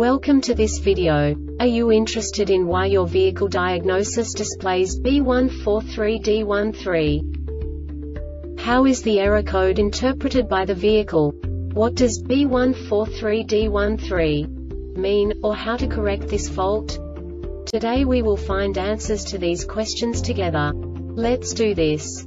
Welcome to this video. Are you interested in why your vehicle diagnosis displays B143D13? How is the error code interpreted by the vehicle? What does B143D13 mean, or how to correct this fault? Today we will find answers to these questions together. Let's do this.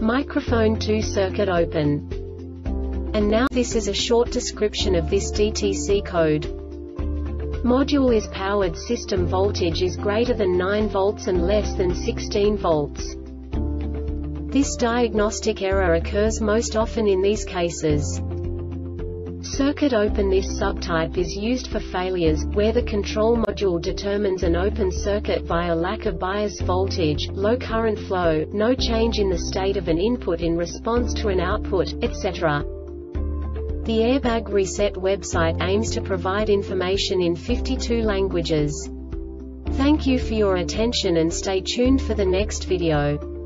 Microphone 2 circuit open. And now this is a short description of this DTC code. Module is powered system voltage is greater than 9 volts and less than 16 volts. This diagnostic error occurs most often in these cases. Circuit open This subtype is used for failures, where the control module determines an open circuit via lack of bias voltage, low current flow, no change in the state of an input in response to an output, etc. The Airbag Reset website aims to provide information in 52 languages. Thank you for your attention and stay tuned for the next video.